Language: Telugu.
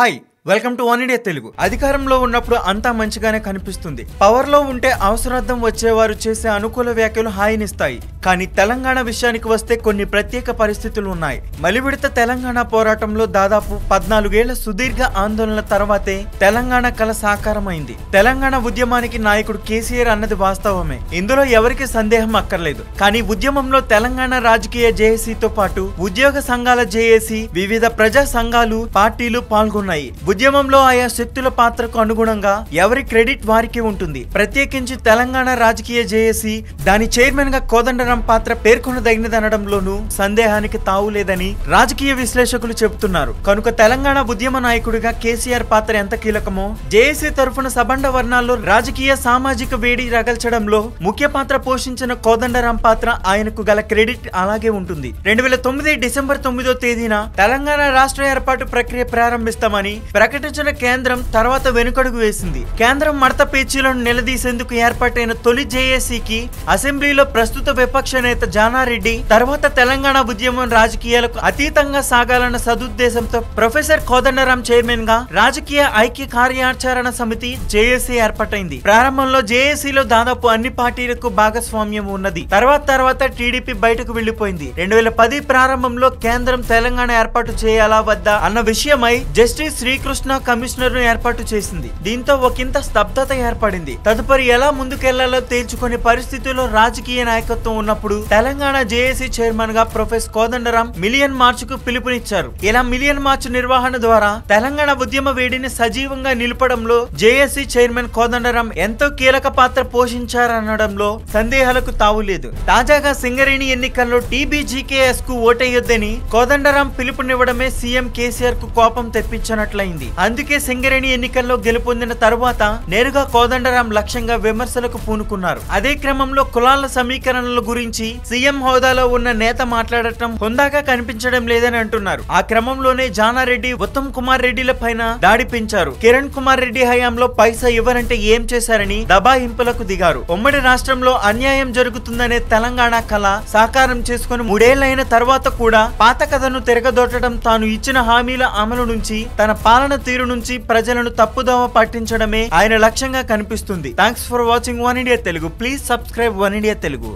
はい。welcome to One India Telugu అధికారంలో ఉన్నప్పుడు అంతా మంచిగానే కనిపిస్తుంది. పవర్లో ఉంటే అవసరార్థం వచ్చేవారు చేసే అనుకూల వ్యాఖ్యలు హాయినిస్తాయి. కానీ తెలంగాణ విషయానికి వస్తే కొన్ని ప్రత్యేక పరిస్థితులు ఉన్నాయి. మలివిడత తెలంగాణ పోరాటంలో దాదాపు పద్నాలుగేళ్ళ సుదీర్ఘ ఆందోళన తర్వాతే తెలంగాణ కల సాకారమైంది. తెలంగాణ ఉద్యమానికి నాయకుడు కేసీఆర్ అన్నది వాస్తవమే. ఇందులో ఎవరికి సందేహం అక్కర్లేదు. కానీ ఉద్యమంలో తెలంగాణ రాజకీయ జేఏసీతో పాటు ఉద్యోగ సంఘాల జేఏసీ వివిధ ప్రజా సంఘాలు పార్టీలు పాల్గొన్నాయి. ఉద్యమంలో ఆయా శక్తుల పాత్రకు అనుగుణంగా ఎవరి క్రెడిట్ వారికి ఉంటుంది. ప్రత్యేకించి తెలంగాణ రాజకీయ జేఏసీ దాని చైర్మన్గా కోదండరాం పాత్ర పేర్కొనదగినదనడంలోనూ సందేహానికి తావు లేదని రాజకీయ విశ్లేషకులు చెబుతున్నారు. కనుక తెలంగాణ ఉద్యమ నాయకుడిగా కేసీఆర్ పాత్ర ఎంత కీలకమో జేఏసీ తరఫున సబండ వర్ణాల్లో రాజకీయ సామాజిక వేడి రగల్చడంలో ముఖ్య పాత్ర పోషించిన కోదండరాం పాత్ర ఆయనకు గల క్రెడిట్ అలాగే ఉంటుంది. రెండు వేల తొమ్మిది డిసెంబర్ తొమ్మిదో తేదీన తెలంగాణ రాష్ట్ర ఏర్పాటు ప్రక్రియ ప్రారంభిస్తామని ప్రకటించిన కేంద్రం తర్వాత వెనుకడుగు వేసింది. కేంద్రం మడత పేచీలను నిలదీసేందుకు ఏర్పాటైన తొలి జేఏసీకి అసెంబ్లీలో ప్రస్తుత విపక్ష నేత జానారెడ్డి తర్వాత తెలంగాణ ఉద్యమం రాజకీయాలకు అతీతంగా సాగాలన్న సదుద్దేశంతో ప్రొఫెసర్ కోదండరాం చైర్మన్గా రాజకీయ ఐక్య కార్యాచరణ సమితి జేఏసీ ఏర్పాటైంది. ప్రారంభంలో జేఏసీలో దాదాపు అన్ని పార్టీలకు భాగస్వామ్యం ఉన్నది. తర్వాత తర్వాత టీడీపీ బయటకు వెళ్ళిపోయింది రెండు వేల పది ప్రారంభంలో కేంద్రం తెలంగాణ ఏర్పాటు చేయాలా వద్దా అన్న విషయమై జస్టిస్ శ్రీకృష్ణ కమిషనర్ను ఏర్పాటు చేసింది. దీంతో ఒకంత స్తబ్దత ఏర్పడింది. తదుపరి ఎలా ముందుకెళ్ళాలో తేల్చుకునే పరిస్థితుల్లో రాజకీయ నాయకత్వం ఉన్నప్పుడు తెలంగాణ జేఏసీ చైర్మన్గా ప్రొఫెసర్ కోదండరాం మిలియన్ మార్చ్కు పిలుపునిచ్చారు. ఇలా మిలియన్ మార్చ్ నిర్వహణ ద్వారా తెలంగాణ ఉద్యమ వేడిని సజీవంగా నిలపడంలో జేఏసీ చైర్మన్ కోదండరాం ఎంతో కీలక పాత్ర పోషించారనడంలో సందేహాలకు తావులేదు తాజాగా సింగరేణి ఎన్నికల్లో టీబీజీకేఎస్కు ఓటేయొద్దని కోదండరాం పిలుపునివ్వడమే సీఎం కేసీఆర్కు కోపం తెప్పించినట్లయింది. అందుకే సింగరేణి ఎన్నికల్లో గెలుపొందిన తరువాత నేరుగా కోదండరాం లక్ష్యంగా విమర్శలకు పూనుకున్నారు. అదే క్రమంలో కులాల సమీకరణల గురించి సీఎం హోదాలో ఉన్న నేత మాట్లాడటం హుందాగా కనిపించడం లేదని అంటున్నారు. ఆ క్రమంలోనే జానారెడ్డి ఉత్తమ్ కుమార్ రెడ్డిల పైన దాడి పెంచారు. కిరణ్ కుమార్ రెడ్డి హయాంలో పైసా ఇవ్వరంటే ఏం చేశారని దబాయింపులకు దిగారు. ఉమ్మడి రాష్ట్రంలో అన్యాయం జరుగుతుందనే తెలంగాణ కళ సాకారం చేసుకుని మూడేళ్ళైన తర్వాత కూడా పాత కథను తిరగదోటడం తాను ఇచ్చిన హామీల అమలు నుంచి తన పాలన తీరు నుంచి ప్రజలను తప్పుదోవ పట్టించడమే ఆయన లక్ష్యంగా కనిపిస్తుంది. Thanks for watching One India Telugu please subscribe One India Telugu